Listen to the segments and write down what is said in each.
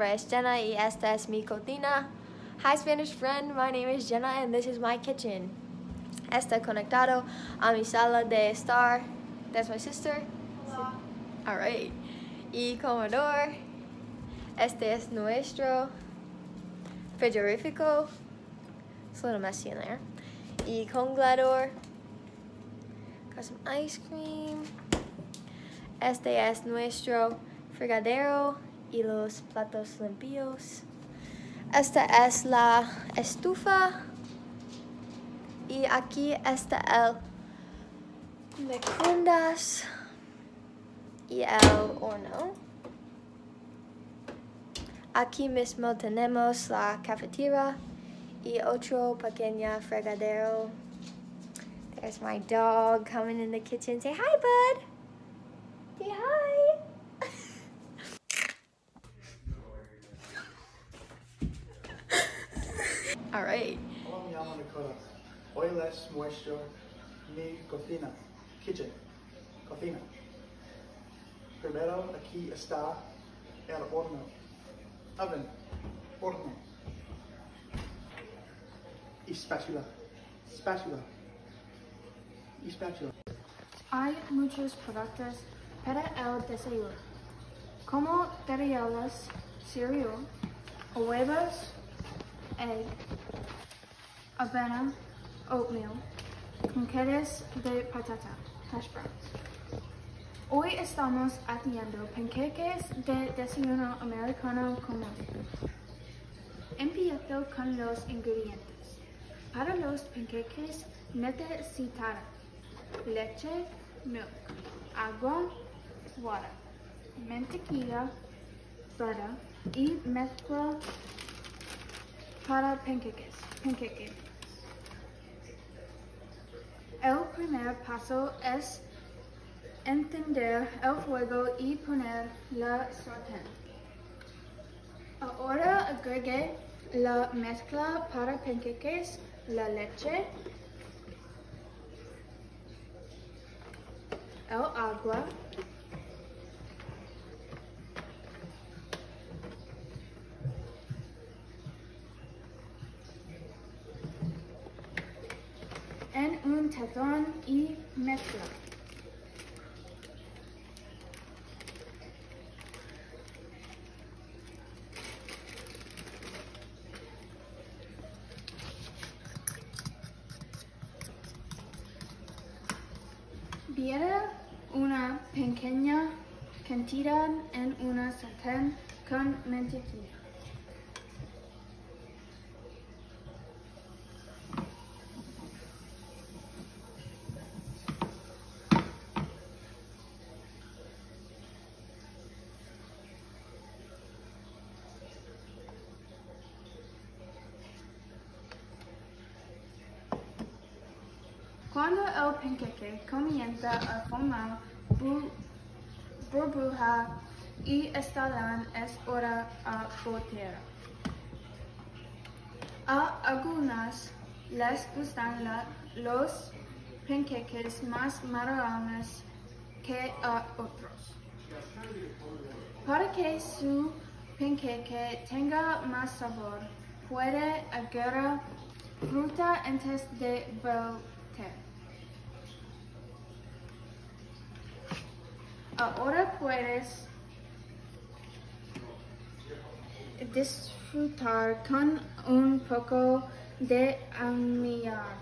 mi nombre Jenna y esta es mi cocina. Hi Spanish friend, my name is Jenna and this is my kitchen. Está conectado a mi sala de estar. That's my sister. Hola. Alright. Y comedor. Este es nuestro frigorífico. It's a little messy in there. Y congelador. Got some ice cream. Este es nuestro fregadero y los platos limpios. Esta es la estufa. Y aquí está el microondas y el horno. Aquí mismo tenemos la cafetería y otro pequeño fregadero. There's my dog coming in the kitchen. Say hi, bud. Say hi. All right. Hola, me llamo Nicola. Hoy les muestro mi cocina, kitchen, cocina. Primero aquí está el horno, oven, horno. Y spatula, spatula, y spatula. Hay muchos productos para el desayuno, como cereales, cereal, huevos, egg, avena, oatmeal, conquetes de patata, hash browns. Hoy estamos haciendo panqueques de desayuno americano común. Empiezo con los ingredientes. Para los panqueques necesitará leche, milk, agua, water, mantequilla, butter y mezcla para panqueques. panqueques. El primer paso es encender el fuego y poner la sartén. Ahora agregue la mezcla para panqueques, la leche, el agua, y mezcla. Viene una pequeña cantidad en una sartén con mantequilla. Cuando el panqueque comienza a formar bu- burbuja y estallan es hora a voltear. A algunas les gustan los panqueques más marrones que a otros. Para que su panqueque tenga más sabor, puede agregar fruta antes de voltear. Ahora puedes disfrutar con un poco de almíbar.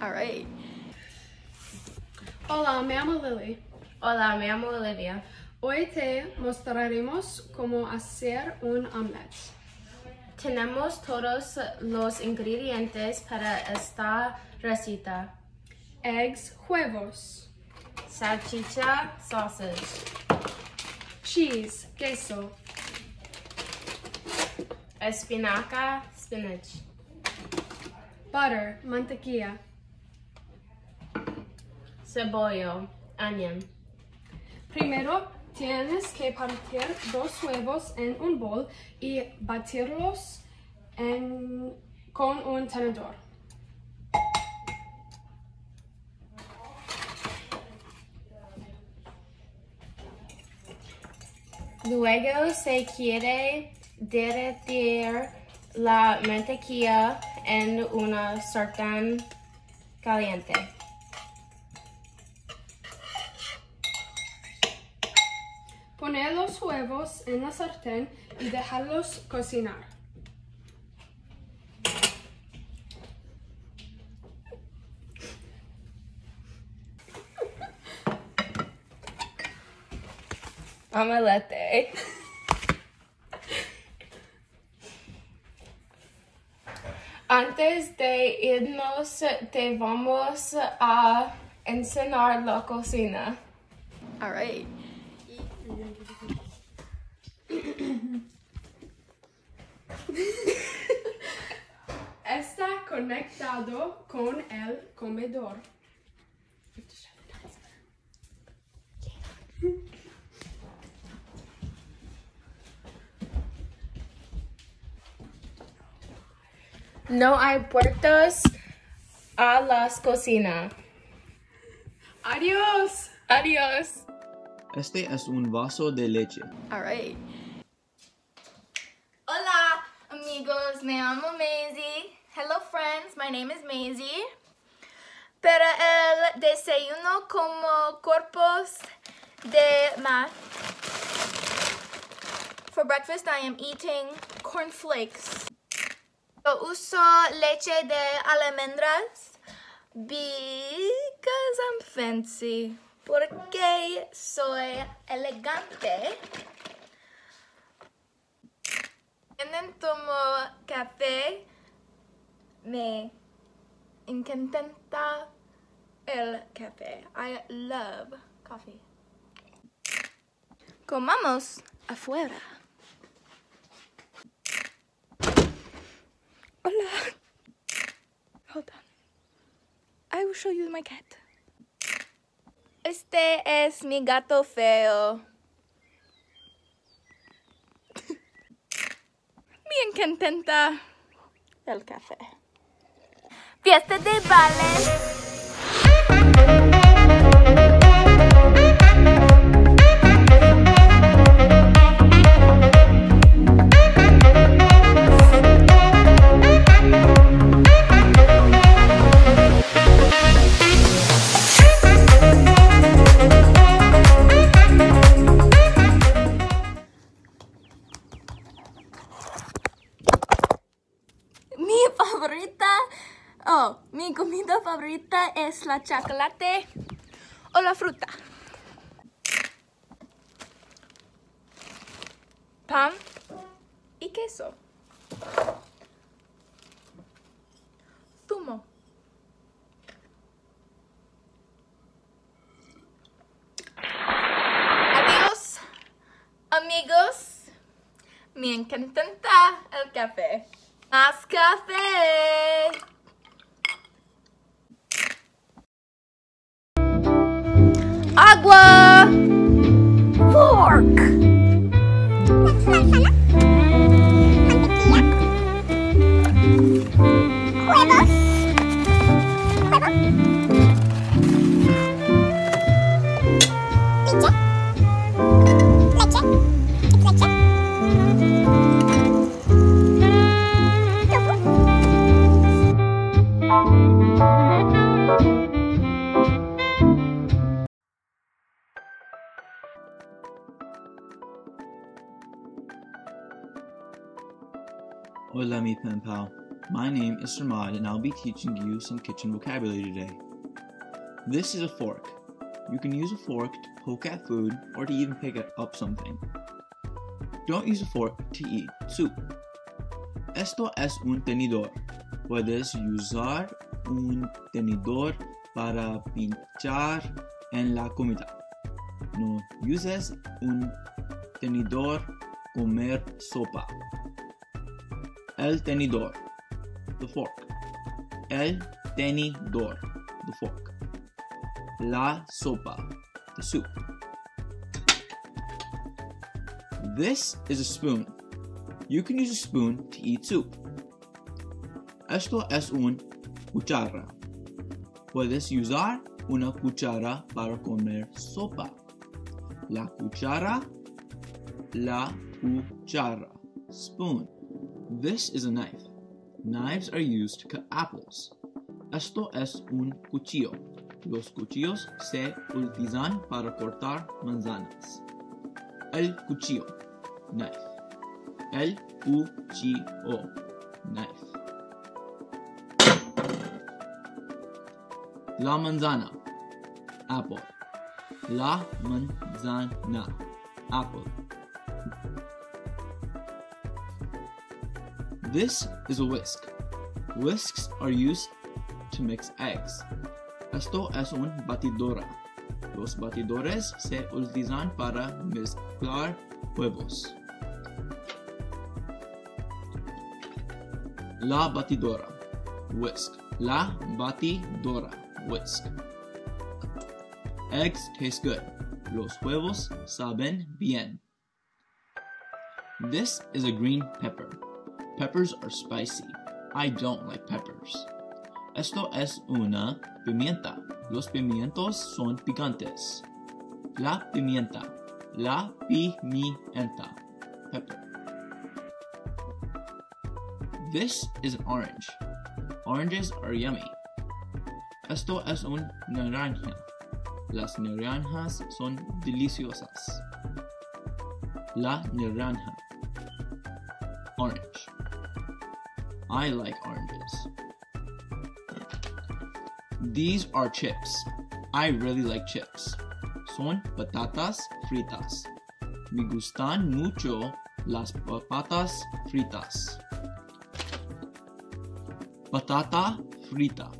All right. Hola, me llamo Lily. Hola, me llamo Olivia. Hoy te mostraremos cómo hacer un omelette. Tenemos todos los ingredientes para esta receta. Eggs, huevos, Salchicha, sausage, cheese, queso, espinaca, spinach, butter, mantequilla, cebollo, onion. Primero Tienes que partir dos huevos en un bol y batirlos con un tenedor. Luego se quiere derretir la mantequilla en una sartén caliente. Huevos en la sartén y dejarlos cocinar. Omelette. Antes de irnos, te vamos a enseñar la cocina. All right. Está conectado con el comedor. No hay puertas a las cocinas. Adiós. Adiós. Este es un vaso de leche. All right. Hola, amigos. Me llamo Maisie. Hello, friends. My name is Maisie. Para el desayuno como cuerpos de math. For breakfast, I am eating cornflakes. Yo uso leche de almendras because I'm fancy. Porque soy elegante. Tienen tomo café. Me encanta el café. I love coffee. Comamos afuera. Hola. Hold on. I will show you my cat. Este es mi gato feo. Contenta el café. Fiesta de baile. Favorita es la chocolate o la fruta. Pan y queso. Zumo. Adiós, amigos. Me encanta el café. Más café. Hola, mi pen pal. My name is Samad, and I'll be teaching you some kitchen vocabulary today. This is a fork. You can use a fork to poke at food or to even pick up something. Don't use a fork to eat soup. Esto es un tenedor. Puedes usar un tenedor para pinchar en la comida. No uses un tenedor comer sopa. El tenedor, the fork. El tenedor, the fork. La sopa, the soup. This is a spoon. You can use a spoon to eat soup. Esto es un cuchara. Puedes usar una cuchara para comer sopa. La cuchara La cuchara. Spoon. This is a knife. Knives are used to cut apples. Esto es un cuchillo. Los cuchillos se utilizan para cortar manzanas. El cuchillo. Knife. El cuchillo. Knife. La manzana. Apple. La manzana. Apple. This is a whisk. Whisks are used to mix eggs. Esto es un batidora. Los batidores se utilizan para mezclar huevos. La batidora. Whisk. La batidora. Whisk. Eggs taste good. Los huevos saben bien. This is a green pepper. Peppers are spicy. I don't like peppers. Esto es una pimienta. Los pimientos son picantes. La pimienta. La pimienta. Pepper. This is an orange. Oranges are yummy. Esto es un naranja. Las naranjas son deliciosas. La naranja. I like oranges. These are chips. I really like chips. Son patatas fritas. Me gustan mucho las patatas fritas. Patata frita.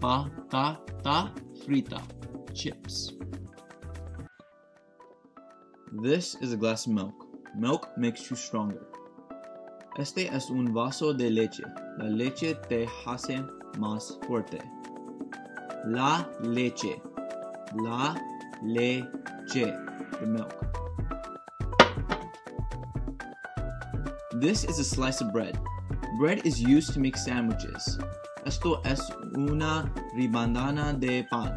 Patata frita. Chips. This is a glass of milk. Milk makes you stronger. Este es un vaso de leche. La leche te hace más fuerte. La leche. La leche. The milk. This is a slice of bread. Bread is used to make sandwiches. Esto es una ribandana de pan.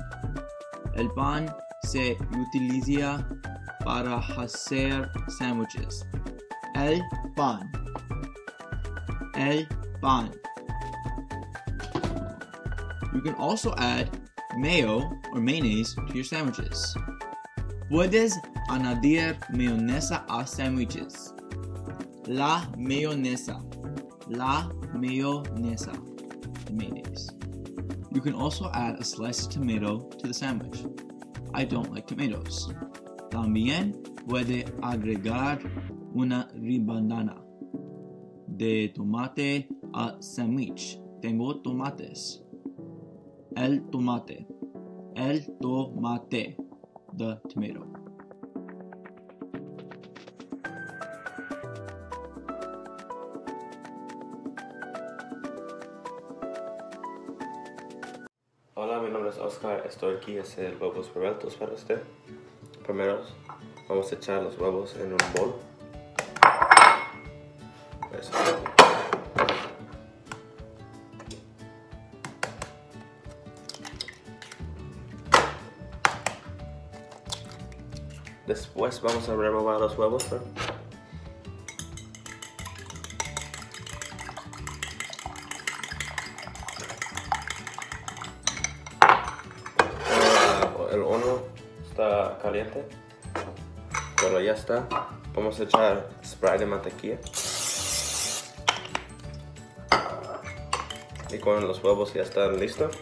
El pan se utiliza para hacer sandwiches. El pan. El pan. You can also add mayo or mayonnaise to your sandwiches. Puedes añadir mayonesa a sandwiches. La mayonesa. La mayonesa. The mayonnaise. You can also add a slice of tomato to the sandwich. I don't like tomatoes. También puede agregar una ribandana de tomate a sandwich. Tengo tomates. El tomate. El tomate. The tomato. Hola, mi nombre es Oscar. Estoy aquí a hacer huevos revueltos para usted. Primero vamos a echar los huevos en un bol. Después vamos a remover los huevos. Ah, el horno está caliente. Pero ya está. Vamos a echar spray de mantequilla. Y cuando los huevos ya están listos,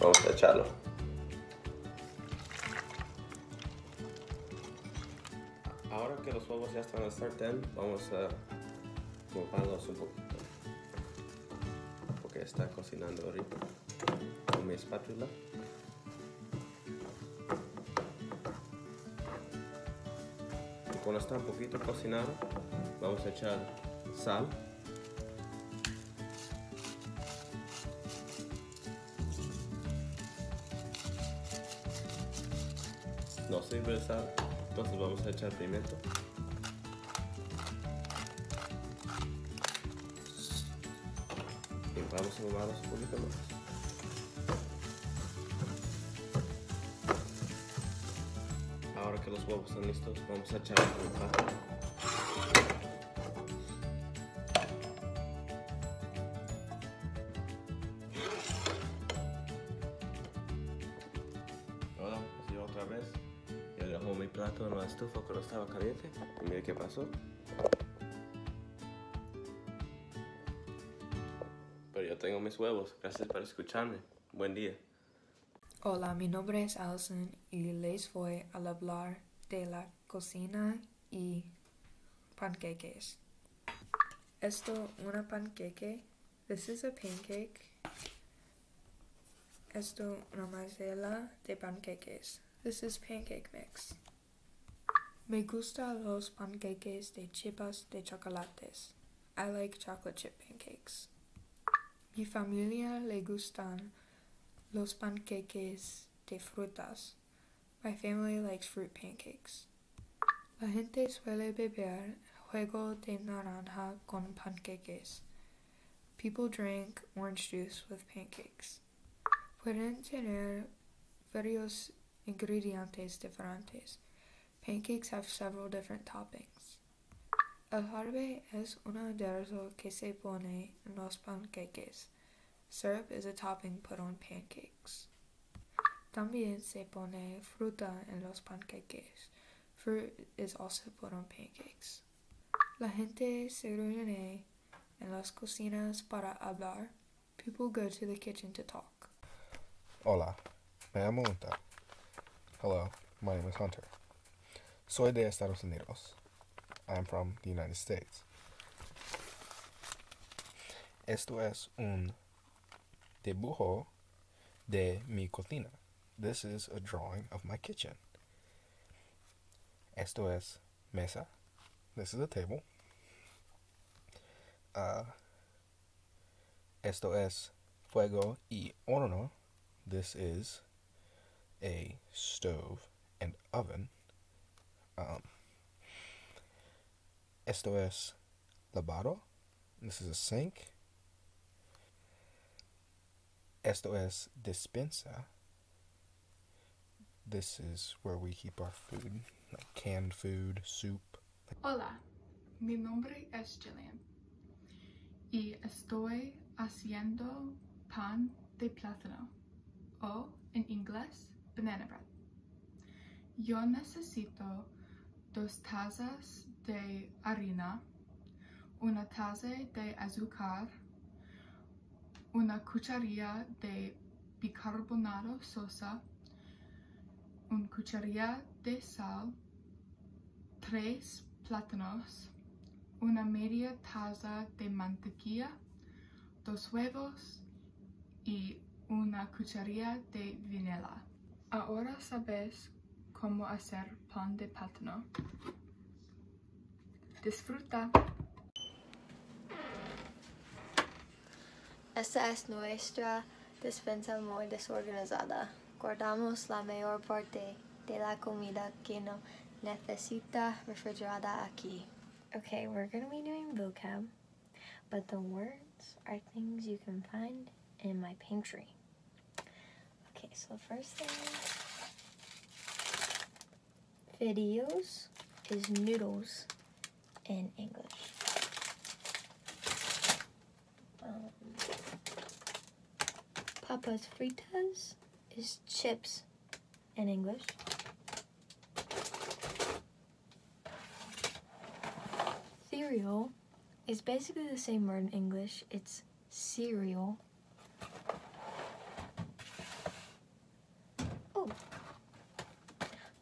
vamos a echarlo. Sartén, vamos a mojarlos un poquito. Porque está cocinando ahorita con mi espátula. Y cuando está un poquito cocinado, vamos a echar sal. No sirve sal, entonces vamos a echar pimiento. Ahora que los huevos están listos, vamos a echar la fruta. Hola, así otra vez. Ya dejó mi plato en la estufa cuando estaba caliente. Y mire qué pasó. Tengo mis huevos. Gracias por escucharme. Buen día. Hola, mi nombre es Allison y les voy a hablar de la cocina y panqueques. Esto una panqueque. This is a pancake. Esto una mazela de panqueques. This is pancake mix. Me gusta los panqueques de chipas de chocolates. I like chocolate chip pancakes. Mi familia le gustan los panqueques de frutas. My family likes fruit pancakes. La gente suele beber jugo de naranja con panqueques. People drink orange juice with pancakes. Pueden tener varios ingredientes diferentes. Pancakes have several different toppings. El jarabe es un aderezo que se pone en los panqueques. Syrup is a topping put on pancakes. También se pone fruta en los panqueques. Fruit is also put on pancakes. La gente se reúne en las cocinas para hablar. People go to the kitchen to talk. Hola, me llamo Hunter. Hello, my name is Hunter. Soy de Estados Unidos. I'm from the United States. Esto es un dibujo de mi cocina. This is a drawing of my kitchen. Esto es mesa. This is a table. Uh, esto es fuego y horno. This is a stove and oven. Um, esto es lavado. This is a sink. Esto es despensa. This is where we keep our food, like canned food, soup. Hola, mi nombre es Jillian y estoy haciendo pan de plátano o en inglés banana bread. Yo necesito dos tazas de harina, una taza de azúcar, una cucharilla de bicarbonato sosa, una cucharilla de sal, tres plátanos, una media taza de mantequilla, dos huevos y una cucharilla de vanilla. Ahora sabes cómo hacer pan de plátano. Disfruta. Esta es nuestra despensa muy desorganizada. Guardamos la mayor parte de la comida que no necesita refrigerada aquí. Okay, we're gonna be doing vocab, but the words are things you can find in my pantry. Okay, so first thing, videos is noodles in English. Um, Papa's fritas is chips in English. Cereal is basically the same word in English. It's cereal. Oh.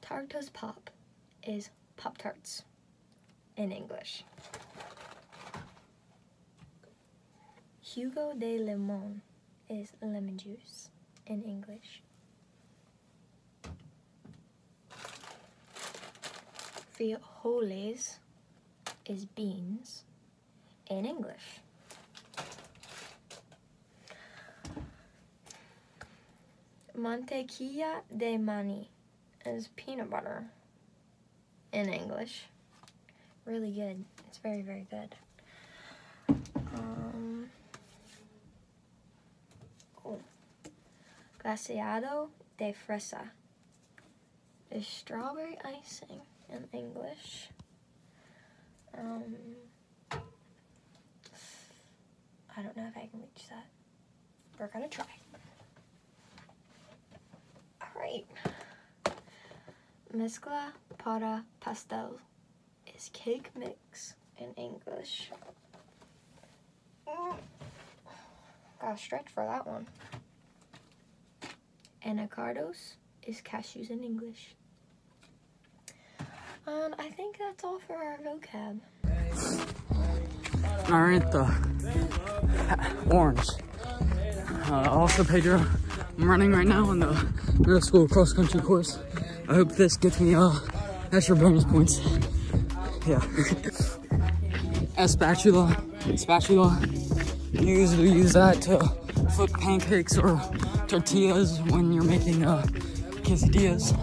Tartas Pop is Pop Tarts in English. Hugo de Limon is lemon juice in English. Frijoles is beans in English. Mantequilla de maní is peanut butter in English. Really good. It's very, very good. Um, oh. Glaseado de fresa is strawberry icing in English. Um, I don't know if I can reach that. We're gonna try. Alright. Mezcla para pastel is cake mix in English. Mm. Gotta stretch for that one. Anacardos is cashews in English. And I think that's all for our vocab. Alright, the orange. Uh, also, Pedro, I'm running right now on the middle school cross country course. I hope this gets me uh, extra bonus points. Yeah. A spatula. Spatula. You usually use that to flip pancakes or tortillas when you're making uh, quesadillas.